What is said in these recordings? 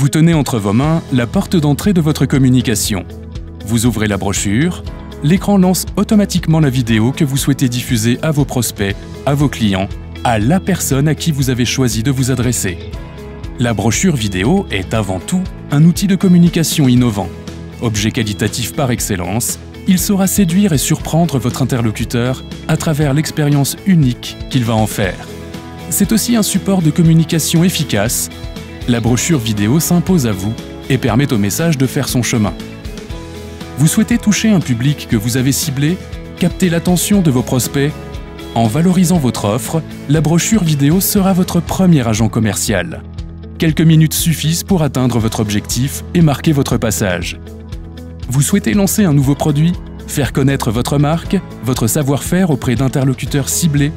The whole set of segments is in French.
Vous tenez entre vos mains la porte d'entrée de votre communication. Vous ouvrez la brochure, l'écran lance automatiquement la vidéo que vous souhaitez diffuser à vos prospects, à vos clients, à la personne à qui vous avez choisi de vous adresser. La brochure vidéo est avant tout un outil de communication innovant. Objet qualitatif par excellence, il saura séduire et surprendre votre interlocuteur à travers l'expérience unique qu'il va en faire. C'est aussi un support de communication efficace. La brochure vidéo s'impose à vous et permet au message de faire son chemin. Vous souhaitez toucher un public que vous avez ciblé, capter l'attention de vos prospects En valorisant votre offre, la brochure vidéo sera votre premier agent commercial. Quelques minutes suffisent pour atteindre votre objectif et marquer votre passage. Vous souhaitez lancer un nouveau produit Faire connaître votre marque, votre savoir-faire auprès d'interlocuteurs ciblés?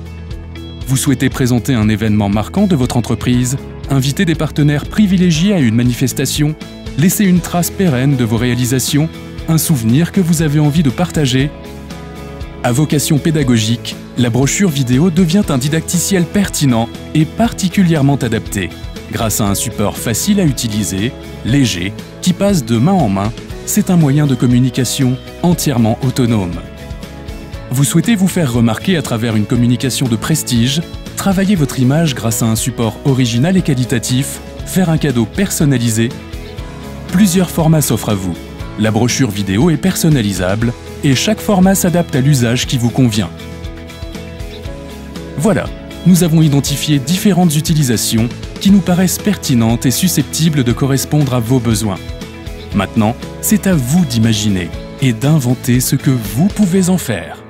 Vous souhaitez présenter un événement marquant de votre entreprise Inviter des partenaires privilégiés à une manifestation Laisser une trace pérenne de vos réalisations Un souvenir que vous avez envie de partager à vocation pédagogique, la brochure vidéo devient un didacticiel pertinent et particulièrement adapté, grâce à un support facile à utiliser, léger, qui passe de main en main c'est un moyen de communication entièrement autonome. Vous souhaitez vous faire remarquer à travers une communication de prestige, travailler votre image grâce à un support original et qualitatif, faire un cadeau personnalisé Plusieurs formats s'offrent à vous. La brochure vidéo est personnalisable et chaque format s'adapte à l'usage qui vous convient. Voilà, nous avons identifié différentes utilisations qui nous paraissent pertinentes et susceptibles de correspondre à vos besoins. Maintenant, c'est à vous d'imaginer et d'inventer ce que vous pouvez en faire.